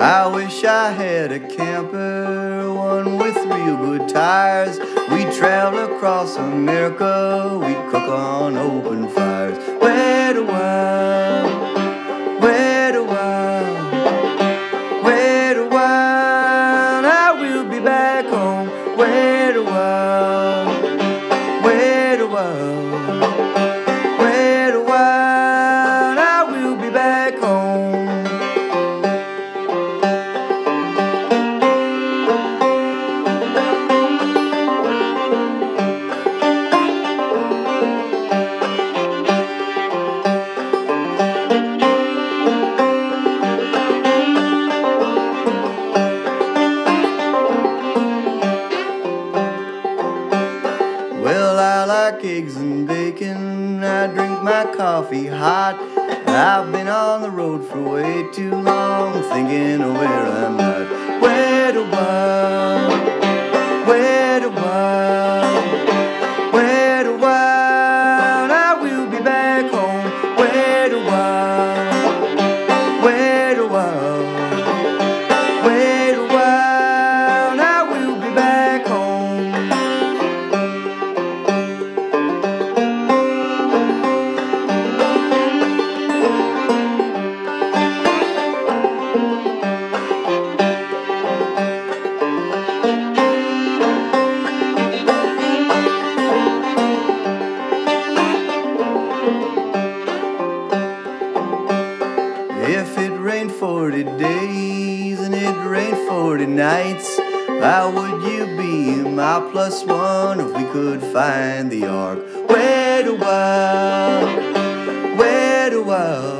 I wish I had a camper, one with real good tires. We'd travel across America, we'd cook on open fires. I like eggs and bacon. I drink my coffee hot. I've been on the road for way too long, thinking of where I'm at. Where the wild, where the wild, where the wild. I will be back home. Where the wild, 40 days and it rained 40 nights. How would you be my plus one if we could find the ark? Where do I? Where do I?